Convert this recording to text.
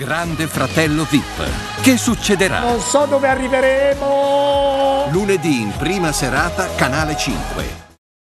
Grande fratello VIP. Che succederà? Non so dove arriveremo. Lunedì in prima serata, canale 5.